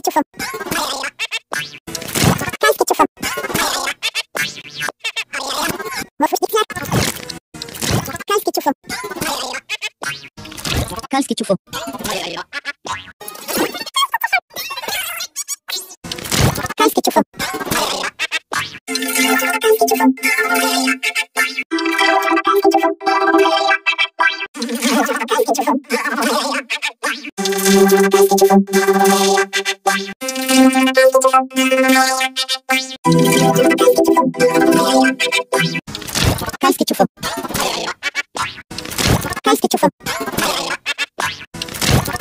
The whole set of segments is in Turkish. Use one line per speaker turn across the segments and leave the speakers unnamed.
Kitchen from. Nice Kitchen from. Kalski Chufo. Kalski Chufo. Kalski Chufo. Kalski Chufo. Кайски чуфу. Кайски чуфу. Кайски чуфу.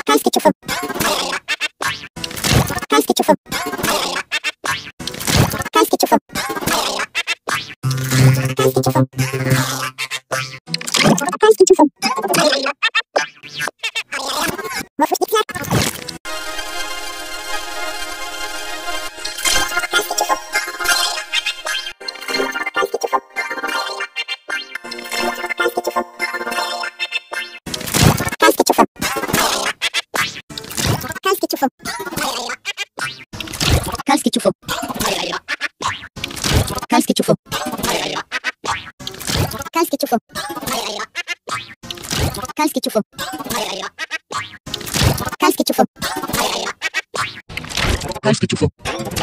Кайски чуфу. Кайски чуфу. Кайски чуфу. tufo. Kalski tufo. Kalski tufo. Kalski tufo. Kalski tufo. Kalski tufo.
Kalski tufo.